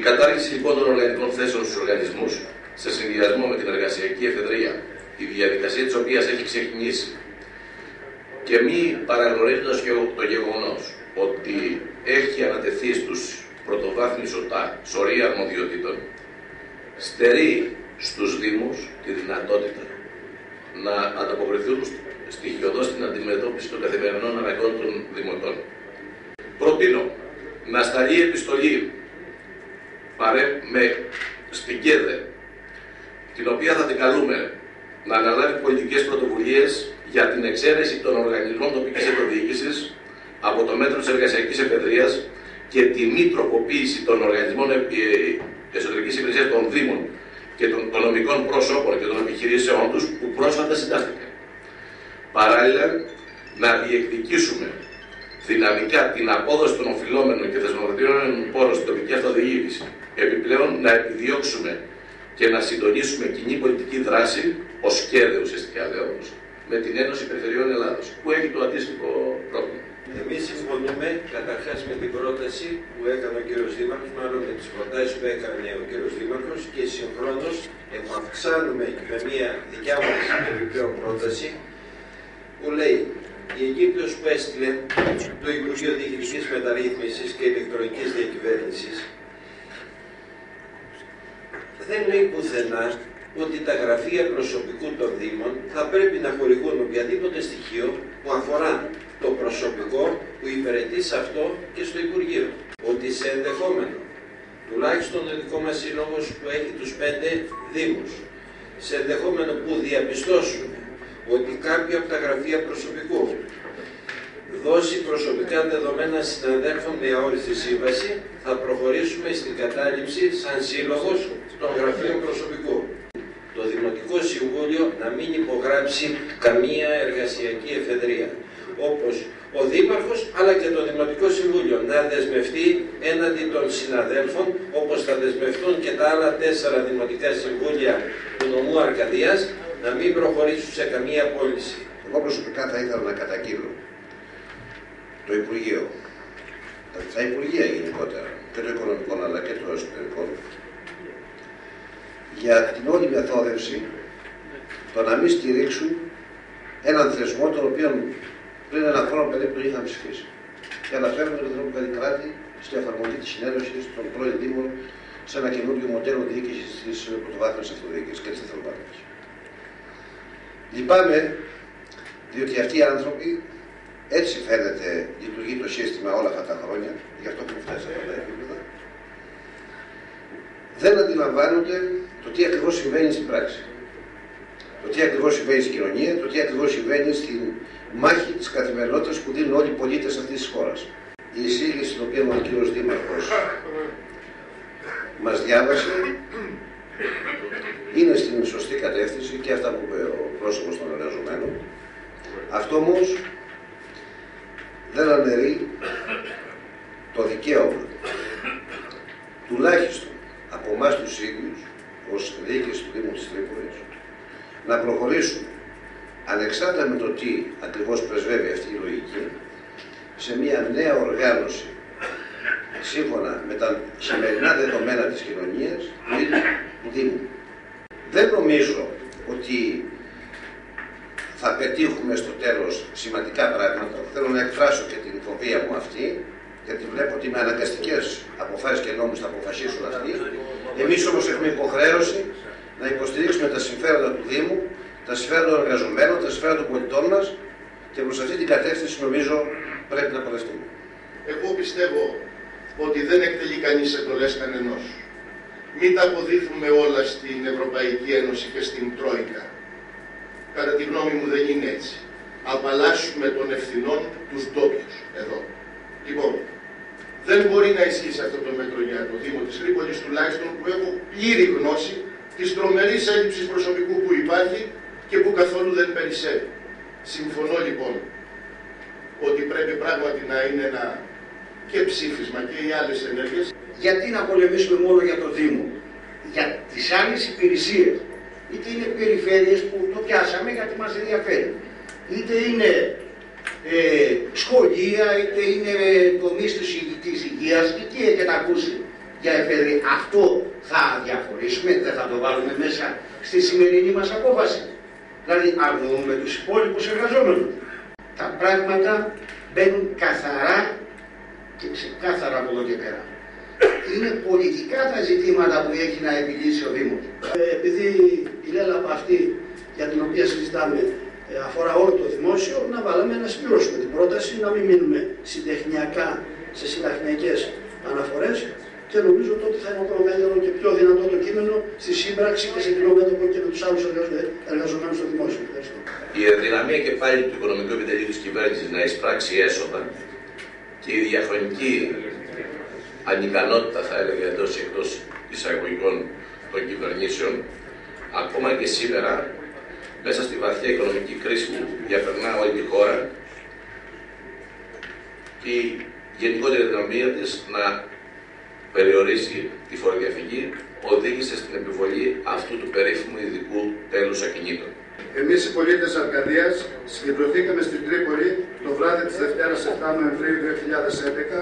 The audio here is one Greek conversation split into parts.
Η κατάργηση λοιπόν των οργανικών θέσεων στους οργανισμούς, σε συνδυασμό με την εργασιακή εφεδρεία, η διαδικασία της οποίας έχει ξεκινήσει και μη παραγνωρίζοντας το γεγονός ότι έχει ανατεθεί στους πρωτοβάθμιους ΟΤΑ σωρία αρμοδιοτήτων, στερεί στους Δήμους τη δυνατότητα να ανταποκριθούν στοιχειοδός στην αντιμετώπιση των καθημερινών αναγκών των δημοτών. Προτείνω να σταλεί επιστολή παρέ, με στην ΚΕΔΕ, την οποία θα την καλούμε να αναλάβει πολιτικές πρωτοβουλίες για την εξαίρεση των οργανισμών τοπικής αυτοδιοίκησης από το μέτρο της εργασιακής εφεδρείας και τη μη τροποποίηση των οργανισμών ε, εσωτερικής υπηρεσίας των Δήμων και των, των νομικών προσώπων και των επιχειρήσεών τους που πρόσφατα συντάχθηκαν. Παράλληλα, να διεκδικήσουμε δυναμικά την απόδοση των οφειλόμενων και θεσμοθετημένων πόρων στην τοπική αυτοδιοίκηση. Επιπλέον, να επιδιώξουμε και να συντονίσουμε κοινή πολιτική δράση, ως ΚΕΔΕ ουσιαστικά λέω, με την Ένωση Περιφερειών Ελλάδος, που έχει το αντίστοιχο πρόβλημα. Εμείς συμφωνούμε καταρχάς με την πρόταση που έκανε ο κύριος Δήμαρχος, μάλλον με τις προτάσεις που έκανε ο κύριος Δήμαρχος και συγχρόνως επαυξάνουμε και με μια δικιά μας επιπλέον πρόταση που λέει η Αιγύπτος που έστειλε το Υπουργείο Διοικητικής Μεταρρύθμισης και Ηλεκτρονικής Διακυβέρνησης δεν λέει πουθενά ότι τα γραφεία προσωπικού των Δήμων θα πρέπει να χορηγούν οποιαδήποτε στοιχείο που αφορά το προσωπικό που υπηρετεί σε αυτό και στο Υπουργείο. Ότι σε ενδεχόμενο, τουλάχιστον ο δικός μας σύλλογος που έχει τους πέντε Δήμους, σε ενδεχόμενο που διαπιστώσουμε ότι κάποια από τα γραφεία προσωπικού δώσει προσωπικά δεδομένα συναδέλφων με αόριστη σύμβαση, θα προχωρήσουμε στην κατάληψη σαν σύλλογος των γραφείων προσωπικού. Το Δημοτικό Συμβούλιο να μην υπογράψει καμία εργασιακή εφεδρεία όπως ο Δήμαρχος αλλά και το Δημοτικό Συμβούλιο να δεσμευτεί έναντι των συναδέλφων όπως θα δεσμευτούν και τα άλλα τέσσερα Δημοτικά Συμβούλια του νομού Αρκαδίας να μην προχωρήσουν σε καμία πώληση. Εγώ προσωπικά θα ήθελα να καταγγείλω το Υπουργείο, τα Υπουργεία γενικότερα, και το οικονομικό αλλά και το εσωτερικό, για την όλη μεθόδευση το να μην στηρίξουν έναν θεσμό τον οποίο πριν ένα χρόνο περίπου το είχαν ψηφίσει. Και αναφέρουμε το Εθνικό Κράτη στη εφαρμογή της συνέλευσης των πρώην Δήμων σε ένα καινούργιο μοντέλο διοίκησης της πρωτοβάθμιας αυτοδιοίκησης και της Εθνοπάρκη. Λυπάμαι, διότι αυτοί οι άνθρωποι έτσι φαίνεται λειτουργεί το σύστημα όλα αυτά τα χρόνια, γι' αυτό έχουμε φτάσει σε αυτά τα επίπεδα, δεν αντιλαμβάνονται το τι ακριβώς συμβαίνει στην πράξη. Το τι ακριβώς συμβαίνει στην κοινωνία, το τι ακριβώς συμβαίνει στην μάχη της καθημερινότητας που δίνουν όλοι οι πολίτες αυτής της χώρας. Η εισήγηση την οποία ο κύριος Δήμαρχος μας διάβασε είναι στην σωστή κατεύθυνση και αυτά που είπε ο πρόσωπος των εργαζομένων. Αυτό όμως δεν αναιρεί το δικαίωμα τουλάχιστον από εμάς τους ίδιους ως διοίκηση του Δήμου της Τρίπολης να προχωρήσουμε ανεξάρτητα με το τι ακριβώς πρεσβεύει αυτή η λογική, σε μια νέα οργάνωση σύμφωνα με τα σημερινά δεδομένα της κοινωνίας του Δήμου. Δεν νομίζω ότι θα πετύχουμε στο τέλος σημαντικά πράγματα. Θέλω να εκφράσω και την φοβία μου αυτή, γιατί βλέπω ότι με αναγκαστικές αποφάσεις και νόμους θα αποφασίσουν αυτοί. Εμείς όμως έχουμε υποχρέωση να υποστηρίξουμε τα συμφέροντα του Δήμου τα συμφέροντα των εργαζομένων, τα συμφέροντα των πολιτών μας και προς αυτή την κατεύθυνση νομίζω πρέπει να πορευτούμε. Εγώ πιστεύω ότι δεν εκτελεί κανείς εντολές κανενός. Μην τα αποδείχνουμε όλα στην Ευρωπαϊκή Ένωση και στην Τρόικα. Κατά τη γνώμη μου δεν είναι έτσι. Απαλλάσσουμε των ευθυνών τους ντόπιους εδώ. Λοιπόν, δεν μπορεί να ισχύσει αυτό το μέτρο για το Δήμο της Τρίπολης τουλάχιστον που έχω πλήρη γνώση της τρομερής έλλειψης προσωπικού που υπάρχει και που καθόλου δεν περισσεύει. Συμφωνώ λοιπόν ότι πρέπει πράγματι να είναι ένα και ψήφισμα και οι άλλες ενέργειες. Γιατί να πολεμήσουμε μόνο για το Δήμο, για τις άλλες υπηρεσίες, είτε είναι περιφέρειες που το πιάσαμε γιατί μας ενδιαφέρει, είτε είναι ε, σχολεία, είτε είναι τομείς της υγείας, εκεί έχετε ακούσει για εφεδρεία. Αυτό θα διαφορήσουμε, δεν θα το βάλουμε μέσα στη σημερινή μας απόφαση. Δηλαδή αγνοούμε τους υπόλοιπους εργαζόμενους. Τα πράγματα μπαίνουν καθαρά και ξεκάθαρα από εδώ και πέρα. Είναι πολιτικά τα ζητήματα που έχει να επιλύσει ο Δήμος. Ε, επειδή η λέλαπα αυτή για την οποία συζητάμε ε, αφορά όλο το δημόσιο, να βάλαμε να συμπληρώσουμε την πρόταση, να μην μείνουμε συντεχνιακά σε συνταχνιακές αναφορές και νομίζω ότι θα είναι ακόμα καλύτερο και πιο δυνατό το κείμενο στη σύμπραξη και σε κοινό μέτωπο και με τους άλλους εργαζομένου στο δημόσιο. Ευχαριστώ. Η αδυναμία και πάλι του οικονομικού επιτελείου της κυβέρνησης να εισπράξει έσοδα και η διαχρονική ανικανότητα, θα έλεγα εντός ή εκτός εισαγωγικών των κυβερνήσεων, ακόμα και σήμερα, μέσα στη βαθιά οικονομική κρίση που διαπερνά όλη τη χώρα, και η γενικότερη δυναμία της να περιορίσει τη φοροδιαφυγή οδήγησε στην επιβολή αυτού του περίφημου ειδικού τέλους ακινήτων. Εμείς οι πολίτες Αρκαδίας συγκεντρωθήκαμε στην Τρίπολη το βράδυ της Δευτέρας 7 Νοεμβρίου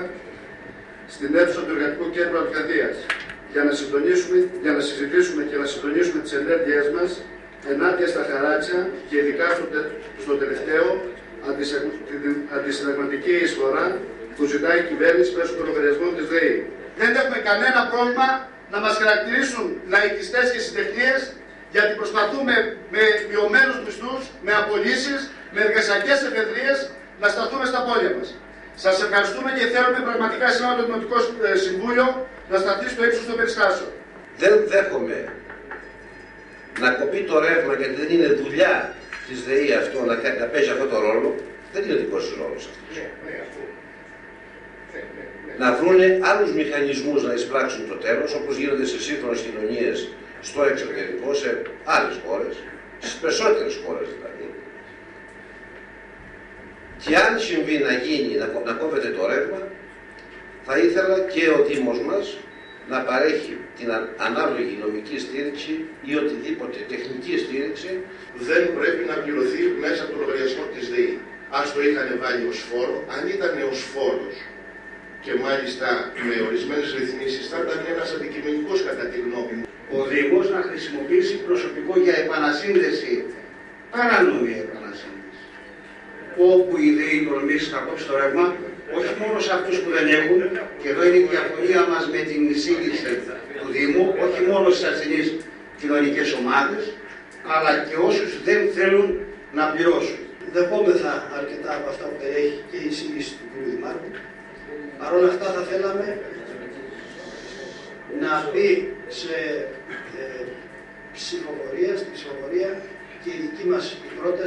2011 στην αίθουσα του Εργατικού Κέντρου Αρκαδίας για να, συντονίσουμε, για να συζητήσουμε και να συντονίσουμε τις ενέργειές μας ενάντια στα χαράτσια και ειδικά στο, στο τελευταίο την αντισυνταγματική εισφορά που ζητάει η κυβέρνηση μέσω των λογαριασμών της ΔΕΗ. Δεν έχουμε κανένα πρόβλημα να μας χαρακτηρίσουν λαϊκιστές και συντεχνίες γιατί προσπαθούμε με μειωμένους μισθούς, με απολύσεις, με εργασιακές εφεδρίες να σταθούμε στα πόδια μας. Σας ευχαριστούμε και θέλουμε πραγματικά σήμερα το Δημοτικό ε, Συμβούλιο να σταθεί στο ύψος των περιστάσεων. Δεν δέχομαι να κοπεί το ρεύμα γιατί δεν είναι δουλειά της ΔΕΗ αυτό να, να παίζει αυτό το ρόλο. Δεν είναι δικός τους ρόλος αυτός. Ναι, ναι, αυτό. Ναι, ναι, ναι. να βρούνε άλλους μηχανισμούς να εισπράξουν το τέλος, όπως γίνεται σε σύγχρονες κοινωνίες στο εξωτερικό, σε άλλες χώρες, στις περισσότερες χώρες δηλαδή. Και αν συμβεί να γίνει, να, κο- να κόβεται το ρεύμα, θα ήθελα και ο Δήμος μας να παρέχει την α- ανάλογη νομική στήριξη ή οτιδήποτε τεχνική στήριξη δεν πρέπει να πληρωθεί μέσα από το λογαριασμό της ΔΕΗ. Αν το είχαν βάλει ως φόρο, αν ήταν ως φόρος και μάλιστα με ορισμένες ρυθμίσεις θα ήταν ένας αντικειμενικός κατά τη γνώμη μου. Ο Δήμος να χρησιμοποιήσει προσωπικό για επανασύνδεση, παράνομη επανασύνδεση. Όπου η ΔΕΗ τολμήσει να κόψει το ρεύμα, όχι μόνο σε αυτούς που δεν έχουν, και εδώ είναι η διαφωνία μας με την εισήγηση του Δήμου, όχι μόνο στις ασθενείς κοινωνικές ομάδες, αλλά και όσους δεν θέλουν να πληρώσουν. Δεχόμεθα αρκετά από αυτά που περιέχει και η εισήγηση του κ. Δημάρχου. Παρ' όλα αυτά θα θέλαμε να μπει σε ε, ψηφοφορία, στην ψηφοφορία και η δική μας πρόταση